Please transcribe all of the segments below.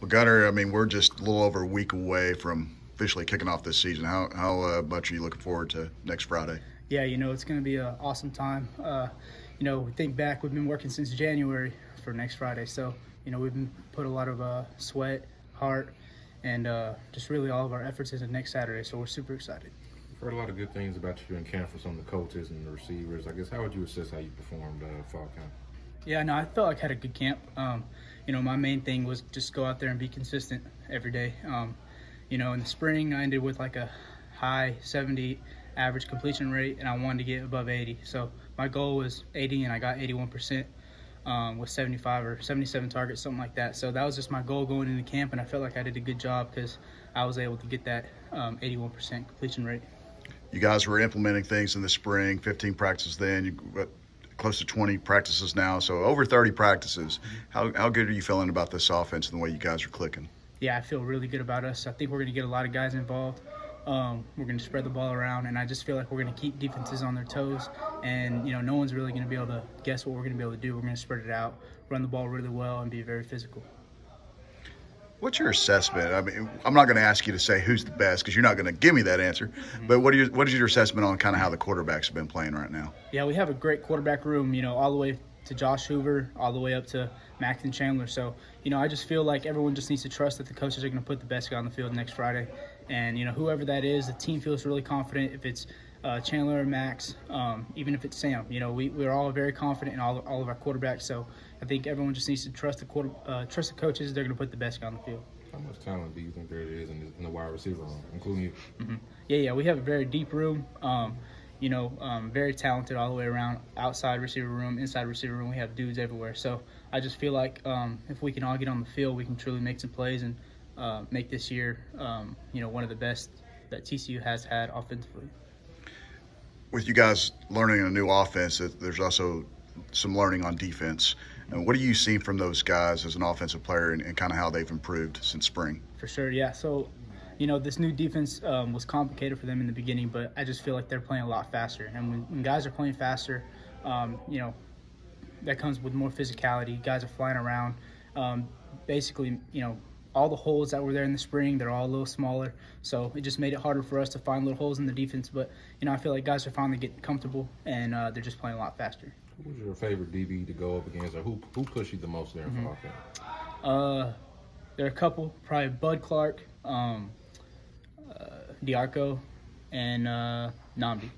Well, Gunnar, I mean, we're just a little over a week away from officially kicking off this season. How, how uh, much are you looking forward to next Friday? Yeah, you know, it's going to be an awesome time. Uh, you know, think back, we've been working since January for next Friday. So, you know, we've been put a lot of uh, sweat, heart, and uh, just really all of our efforts into next Saturday. So we're super excited. I've heard a lot of good things about you in camp for some of the coaches and the receivers. I guess how would you assess how you performed uh, fall camp? Yeah, no, I felt like I had a good camp. Um, you know, my main thing was just go out there and be consistent every day. Um, you know, in the spring, I ended with like a high 70 average completion rate, and I wanted to get above 80. So my goal was 80, and I got 81% um, with 75 or 77 targets, something like that. So that was just my goal going into camp, and I felt like I did a good job because I was able to get that 81% um, completion rate. You guys were implementing things in the spring, 15 practices then. You, close to 20 practices now, so over 30 practices. How, how good are you feeling about this offense and the way you guys are clicking? Yeah, I feel really good about us. I think we're going to get a lot of guys involved. Um, we're going to spread the ball around, and I just feel like we're going to keep defenses on their toes. And you know, no one's really going to be able to guess what we're going to be able to do. We're going to spread it out, run the ball really well, and be very physical. What's your assessment? I mean, I'm not going to ask you to say who's the best because you're not going to give me that answer. Mm-hmm. But what, your, what is your assessment on kind of how the quarterbacks have been playing right now? Yeah, we have a great quarterback room. You know, all the way to Josh Hoover, all the way up to Max and Chandler. So, you know, I just feel like everyone just needs to trust that the coaches are going to put the best guy on the field next Friday. And, you know, whoever that is, the team feels really confident. If it's uh, Chandler or Max, um, even if it's Sam, you know, we, we're all very confident in all, all of our quarterbacks. So I think everyone just needs to trust the quarter, uh, trust the coaches. They're going to put the best guy on the field. How much talent do you think there is in the, in the wide receiver room, including you? Mm-hmm. Yeah, yeah, we have a very deep room. Um, you know, um, very talented all the way around. Outside receiver room, inside receiver room, we have dudes everywhere. So I just feel like um, if we can all get on the field, we can truly make some plays and uh, make this year, um, you know, one of the best that TCU has had offensively. With you guys learning a new offense, there's also some learning on defense. And what are you seeing from those guys as an offensive player and, and kind of how they've improved since spring? For sure, yeah. So, you know, this new defense um, was complicated for them in the beginning, but I just feel like they're playing a lot faster. And when, when guys are playing faster, um, you know, that comes with more physicality. Guys are flying around. Um, basically, you know, all the holes that were there in the spring, they're all a little smaller. So it just made it harder for us to find little holes in the defense. But, you know, I feel like guys are finally getting comfortable and uh, they're just playing a lot faster. Who's your favorite DB to go up against, or who who pushed you the most there mm-hmm. Uh, there are a couple, probably Bud Clark, um, uh, Diarco, and uh, Nnamdi.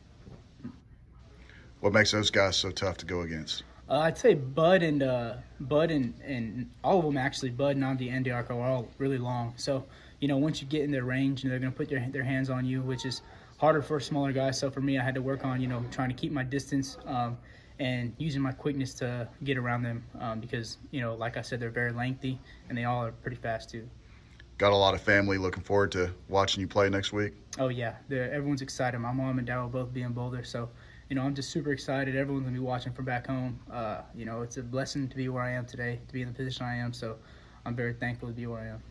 What makes those guys so tough to go against? Uh, I'd say Bud and uh, Bud and, and all of them actually, Bud, Nnamdi, and Diarco are all really long. So you know, once you get in their range, they're going to put their their hands on you, which is harder for a smaller guy. So for me, I had to work on you know trying to keep my distance. Um, and using my quickness to get around them um, because you know like i said they're very lengthy and they all are pretty fast too got a lot of family looking forward to watching you play next week oh yeah they're, everyone's excited my mom and dad will both be in boulder so you know i'm just super excited. Everyone's to be watching from back home. Uh, you know it's a blessing to be where i am today to be in the position i am. So i'm very thankful to be where i am